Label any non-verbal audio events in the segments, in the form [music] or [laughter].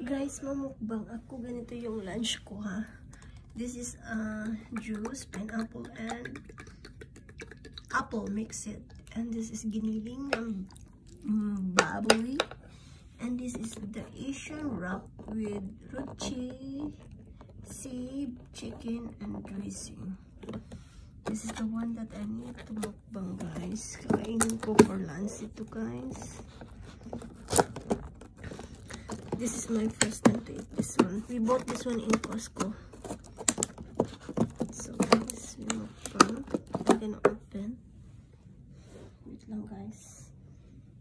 Guys, mamukbang ako. Ganito yung lunch ko, ha? This is uh, juice, pineapple, and apple. Mix it. And this is giniling ng mm, baboy. And this is the Asian wrap with ruchi, seed, chicken, and dressing. This is the one that I need to mukbang, guys. Kakainin ko for lunch ito, guys. This is my first time to eat this one. We bought this one in Costco. So guys, we mukbang. I can open. Wait lang guys.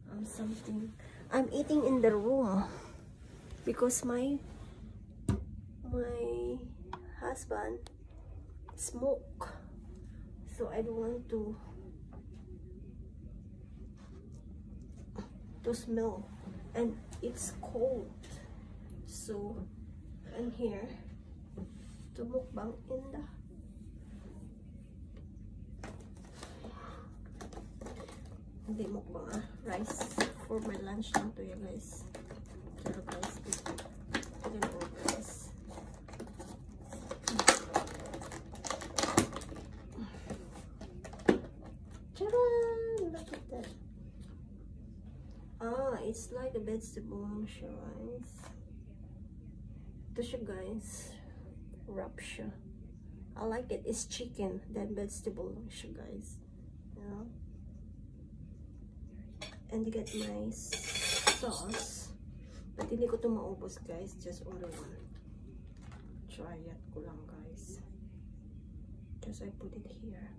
Um, something. I'm eating in the room because my my husband smoke. So I don't want to to smell and it's cold. So I'm here. To mukbang in the hindi mukbang ah. Rice for my lunch lang to you guys it's like a vegetable siya, guys. Ito siya, guys. Wrap siya. I like it. It's chicken, then vegetable lang siya, guys. Yeah. And you get nice sauce. But hindi ko ito maubos, guys. Just order one. Try it ko lang, guys. Just I put it here.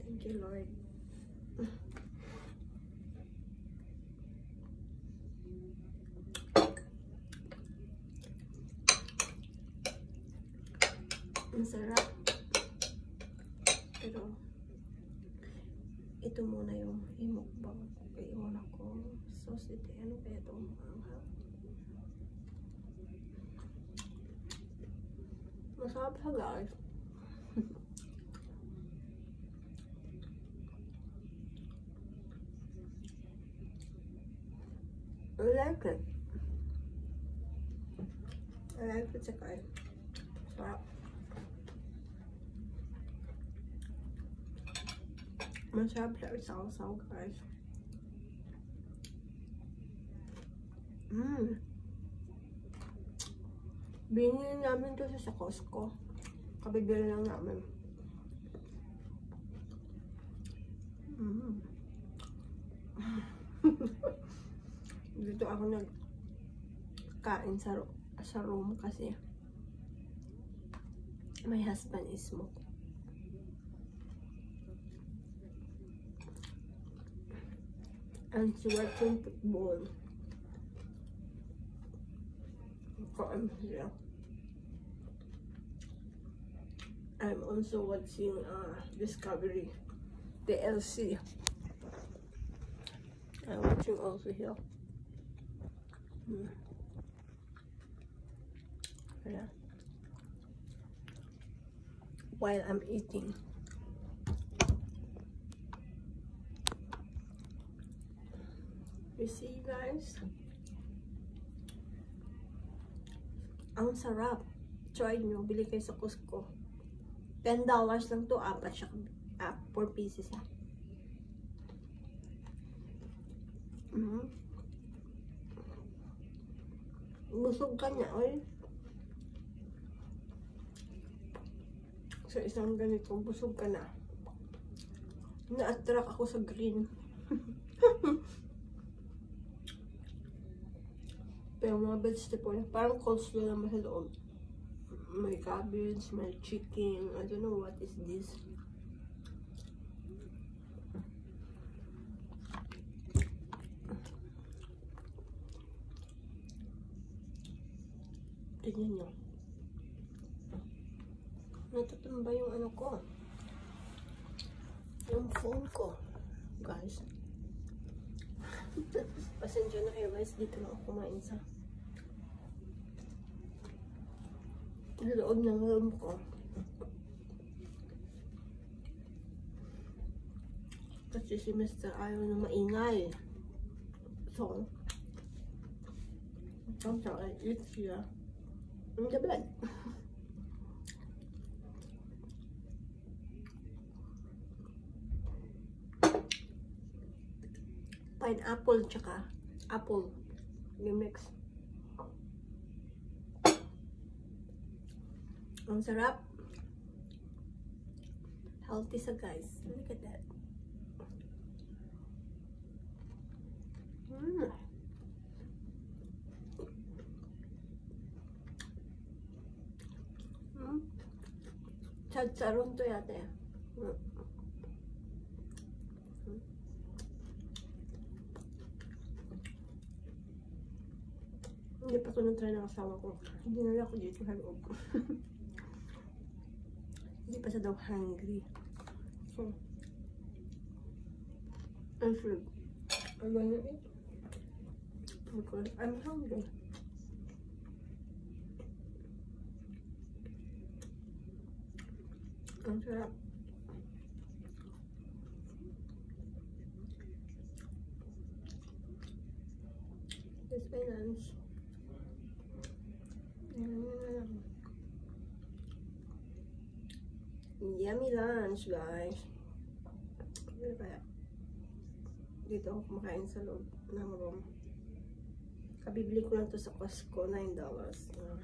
Thank you, Lord. Ang sarap. Pero, ito muna yung imukbang. Iiwan ako. Sauce ito. Ano kaya itong anghang? Masarap siya, guys. Like it. I like it tsaka sarap. Masarap siya isaw-saw guys. Mmm. Binili namin to sa Costco. Kabibili lang namin. Mmm. [laughs] dito ako nagkain sa, sa room kasi my husband is smoke. And she watching football. Kain siya. I'm also watching uh, Discovery, the LC. I'm watching also here. Yeah. While I'm eating. You see guys? Ang sarap. Try nyo. Bili kayo sa Costco. $10 lang to. Apat siya. Ah, 4 pieces ah. Mm -hmm. Busog ka na, oy. Sa isang ganito, busog ka na. Na-attract ako sa green. [laughs] Pero mga vegetable, parang coleslaw naman sa loob. May cabbage, may chicken, I don't know what is this. Tignan nyo. Natutumba yung ano ko. Yung phone ko. Guys. [laughs] Pasensya na kayo guys. Dito na ako kumain sa loob ng room ko. Kasi si Mr. ayaw na maingay. salt. Sometimes I eat here the bed. Pineapple tsaka apple. Ni-mix. Ang sarap. Healthy sa guys. Look at that. Mm. Mm. Chad-charon to yate. Mm. Hindi pa ko na-try ng asawa ko. Hindi na ako dito sa loob. [laughs] Hindi pa siya daw hungry. So, I'm food. I'm gonna eat. Because I'm hungry. Ang sarap. This my lunch. Mm. Yummy lunch, guys. Ano kaya? Dito ako kumakain sa loob ng room. Kabibili ko lang to sa Costco, $9. Uh,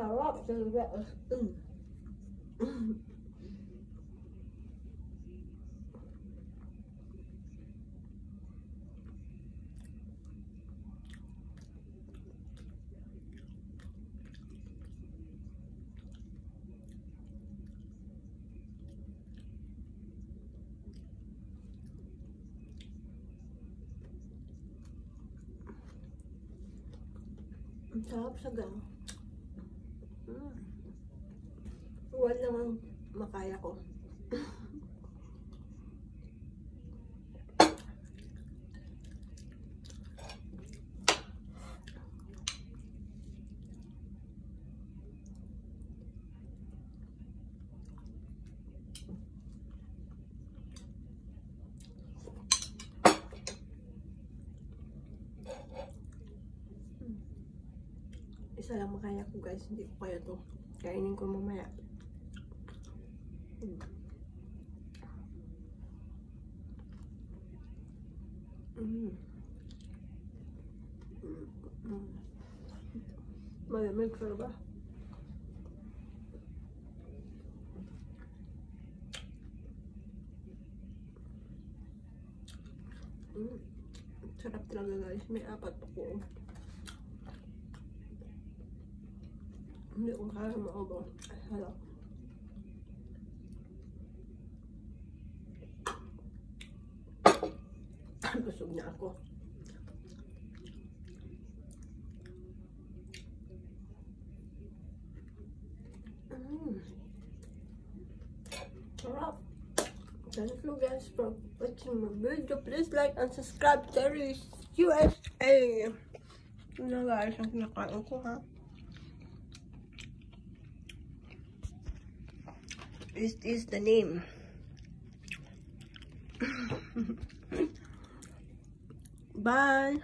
Ang sarap talaga. Mm. Ang sarap sa gang. Mm. Wala lang ang makaya ko. Isa lang makaya ko guys, hindi ko kaya to. Kainin ko mamaya. Mm. Mm. Mm. Malamig ka ba? Mm. Sarap talaga guys. May apat pa po. Hindi ko kaya maubos. Hala. Busog na ako. Mm. Sarap. Thank you guys for watching my video. Please like and subscribe. Terry's USA. Ito na guys ang kinakain ko ha. This is the name. [laughs] Bye.